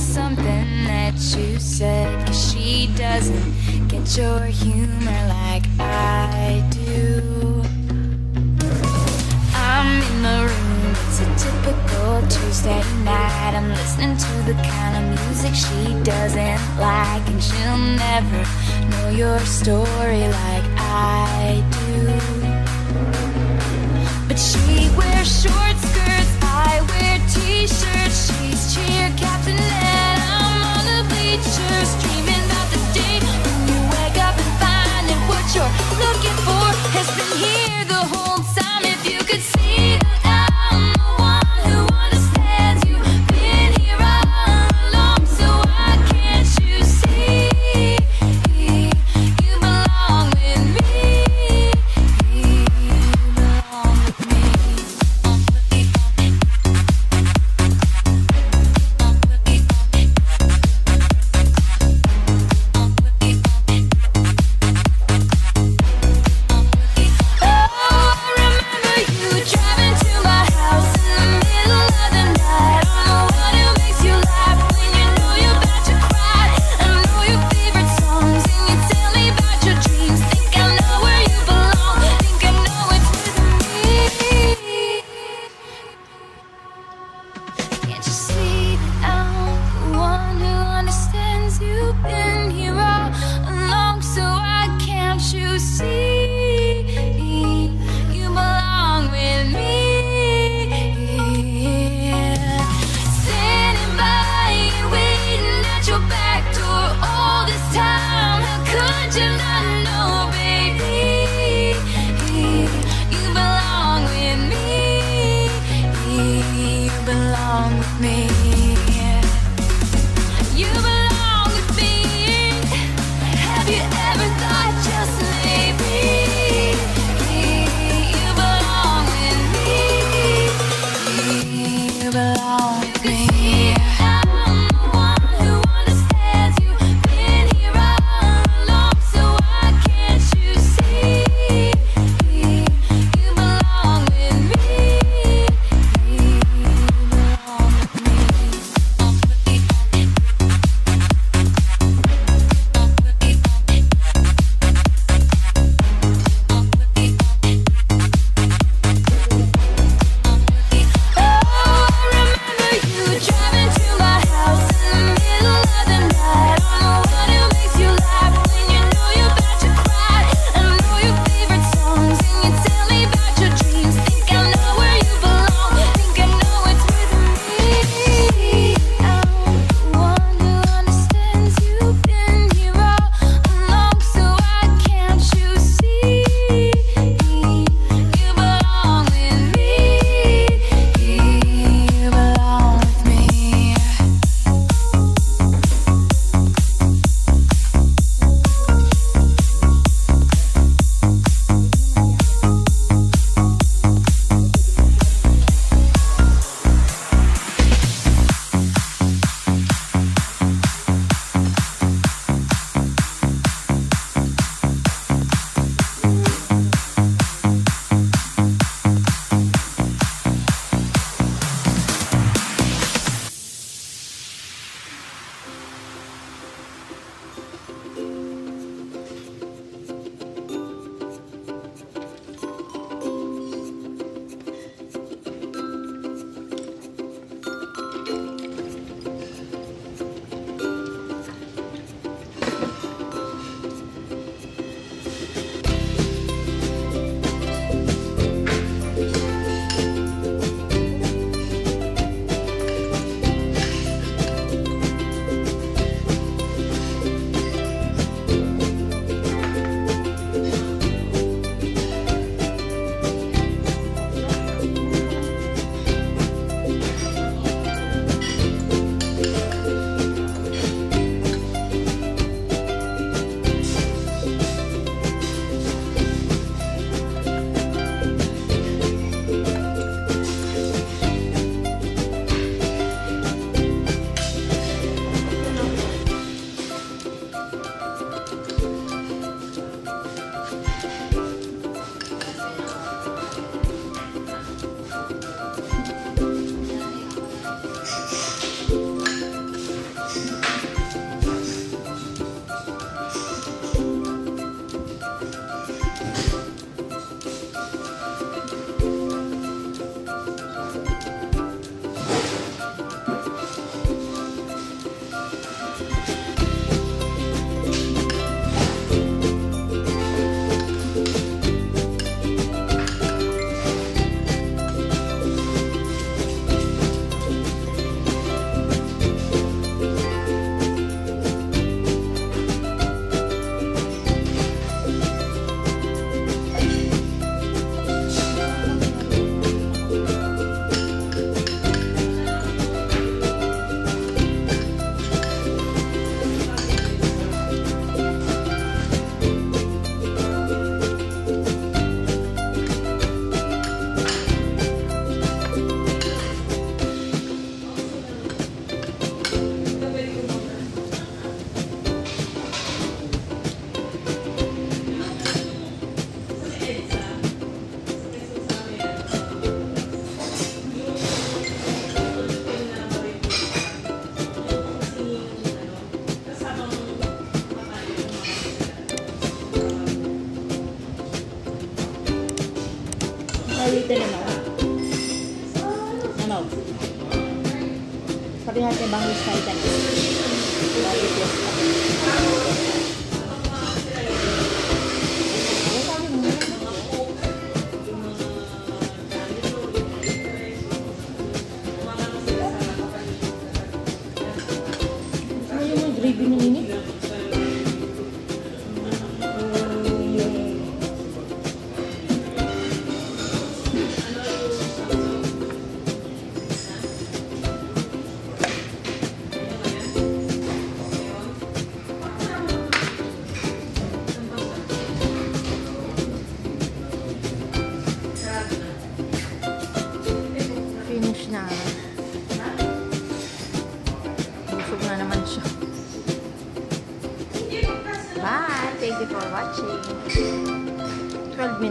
something that you said. Cause she doesn't get your humor like I do. I'm in the room, it's a typical Tuesday night. I'm listening to the kind of music she doesn't like. And she'll never know your story like I do. But she wears short skirts.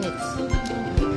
kids.